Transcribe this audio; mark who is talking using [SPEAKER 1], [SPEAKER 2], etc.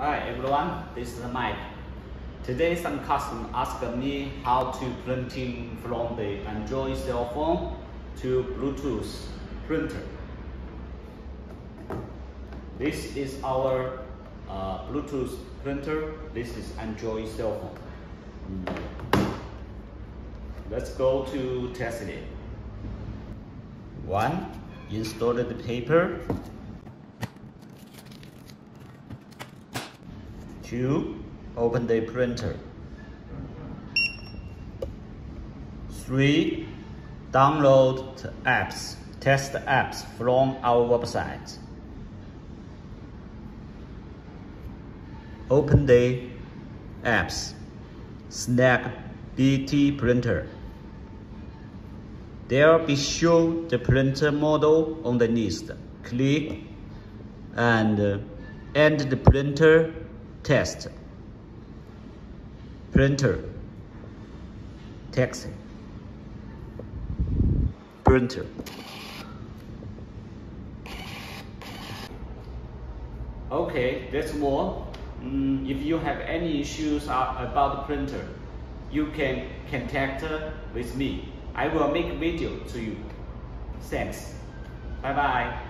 [SPEAKER 1] Hi everyone, this is Mike. Today some customer asked me how to printing from the Android cell phone to Bluetooth printer. This is our uh, Bluetooth printer. This is Android cell phone. Mm. Let's go to test it. One, install the paper. Two, open the printer. Three, download the apps, test apps from our website. Open the apps, Snap BT printer. There be show the printer model on the list. Click and uh, end the printer test printer text printer. Okay that's more. Mm, if you have any issues about the printer you can contact with me. I will make a video to you. Thanks. Bye bye